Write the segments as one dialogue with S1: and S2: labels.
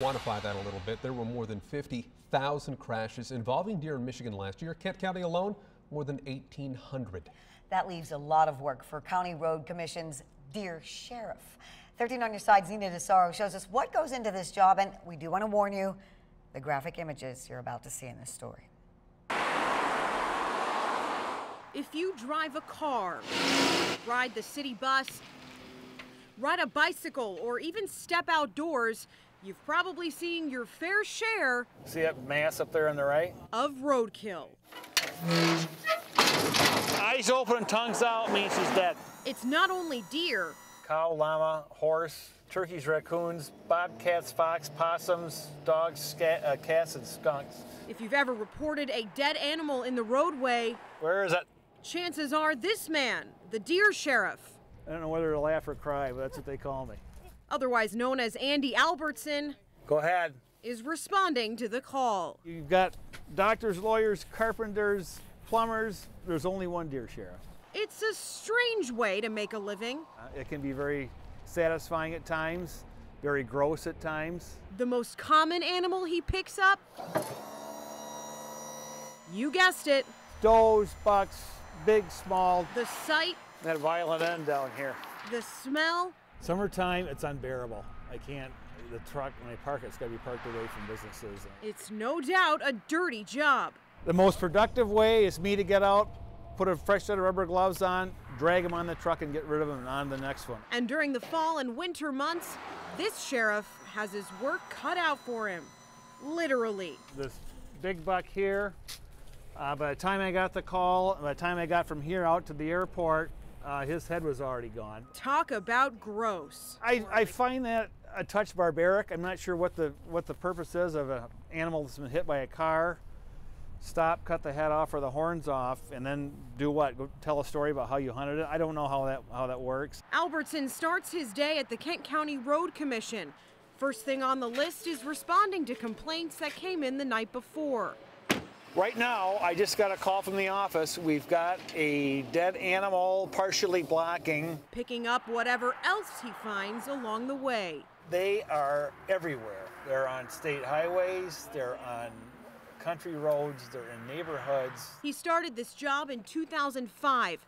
S1: Quantify that a little bit. There were more than 50,000 crashes involving deer in Michigan last year. Kent County alone, more than 1,800.
S2: That leaves a lot of work for County Road Commission's Deer Sheriff. 13 on your side, Zena DeSaro shows us what goes into this job, and we do want to warn you the graphic images you're about to see in this story.
S3: If you drive a car, ride the city bus, ride a bicycle, or even step outdoors, you've probably seen your fair share
S4: See that mass up there on the right?
S3: of roadkill.
S4: Eyes open and tongues out means he's dead.
S3: It's not only deer,
S4: Cow, llama, horse, turkeys, raccoons, bobcats, fox, possums, dogs, scat, uh, cats, and skunks.
S3: if you've ever reported a dead animal in the roadway,
S4: Where is it?
S3: chances are this man, the deer sheriff,
S4: I don't know whether to laugh or cry, but that's what they call me.
S3: Otherwise known as Andy Albertson,
S4: Go ahead.
S3: is responding to the call.
S4: You've got doctors, lawyers, carpenters, plumbers. There's only one deer sheriff.
S3: It's a strange way to make a living.
S4: Uh, it can be very satisfying at times, very gross at times.
S3: The most common animal he picks up? You guessed it,
S4: Does, bucks, big, small.
S3: the sight,
S4: That violent end down here.
S3: the smell.
S4: Summertime, it's unbearable. I can't. The truck, when I park it, it's got to be parked away from businesses.
S3: It's no doubt a dirty job.
S4: The most productive way is me to get out, put a fresh set of rubber gloves on, drag them on the truck, and get rid of them and on to the next one.
S3: And during the fall and winter months, this sheriff has his work cut out for him. Literally.
S4: This big buck here, uh, by the time I got the call, by the time I got from here out to the airport, uh, his head was already gone.
S3: Talk about gross.
S4: I, I find that a touch barbaric. I'm not sure what the what the purpose is of an animal that's been hit by a car. Stop, cut the head off or the horns off, and then do what? Go tell a story about how you hunted it. I don't know how that how that works.
S3: Albertson starts his day at the Kent County Road Commission. First thing on the list is responding to complaints that came in the night before.
S4: Right now, I just got a call from the office. We've got a dead animal partially blocking.
S3: picking up whatever else he finds along the way.
S4: They are everywhere. They're on state highways. They're on country roads. They're in neighborhoods.
S3: He started this job in 2005,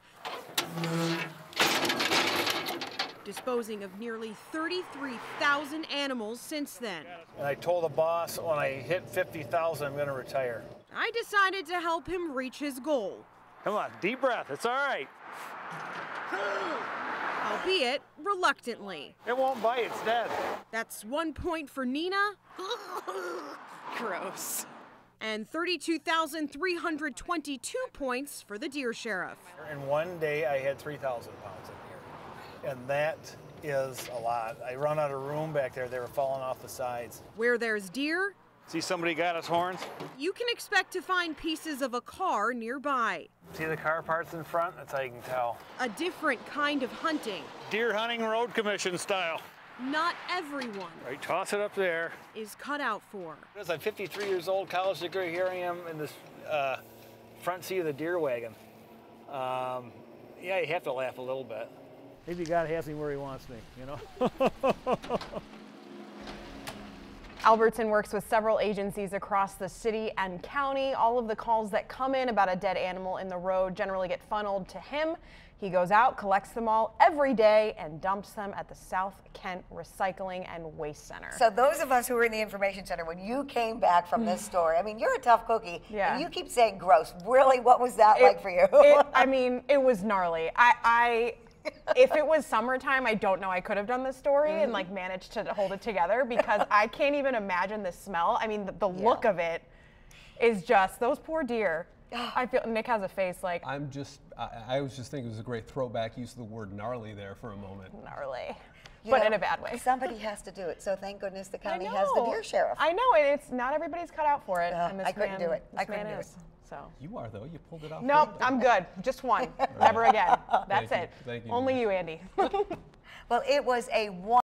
S3: disposing of nearly 33,000 animals since then.
S4: And I told the boss when I hit 50,000, I'm going to retire.
S3: I decided to help him reach his goal,
S4: Come on, deep breath. It's all right.
S3: albeit reluctantly.
S4: It won't bite. It's dead.
S3: That's one point for Nina
S5: Gross.
S3: and 32,322 points for the deer sheriff.
S4: In one day, I had 3,000 pounds in here. And that is a lot. I run out of room back there. They were falling off the sides.
S3: Where there's deer,
S4: See somebody got his horns?
S3: you can expect to find pieces of a car nearby.
S4: See the car parts in front? That's how you can tell.
S3: A different kind of hunting.
S4: Deer hunting road commission style.
S3: Not everyone
S4: Right, toss it up there.
S3: is cut out for.
S4: As I'm 53 years old, college degree, here I am in this uh, front seat of the deer wagon. Um, yeah, you have to laugh a little bit. Maybe God has me where he wants me, you know?
S5: Albertson works with several agencies across the city and county. All of the calls that come in about a dead animal in the road generally get funneled to him. He goes out, collects them all every day, and dumps them at the South Kent Recycling and Waste Center.
S2: So those of us who were in the information center when you came back from this mm. story, I mean, you're a tough cookie.
S5: Yeah.
S2: And you keep saying gross. Really, what was that
S5: It-
S2: like for you?
S5: it- I mean, it was gnarly. I, I, if it was summertime, I don't know I could have done this story and
S2: Mm-hmm.
S5: like managed to hold it together because I can't even imagine the smell. I mean, the, the look of it is just those poor deer. I feel Nick has a face like
S1: I'm just, I, I was just thinking it was a great throwback use of the word gnarly there for a moment.
S5: gnarly,
S2: You
S5: but
S2: know,
S5: in a bad way.
S2: Somebody has to do it. So thank goodness the county has the deer sheriff.
S5: I know and it's not everybody's cut out for it.
S2: Uh,
S5: and this
S2: I couldn't
S5: man,
S2: do it. I couldn't do it.
S5: So.
S1: You are, though. You pulled it off.
S5: Nope. I'm good. Just one. Never again. That's
S1: Thank you.
S5: it.
S1: Thank you,
S5: Only
S1: Nina.
S5: you, Andy.
S2: Well, it was a one.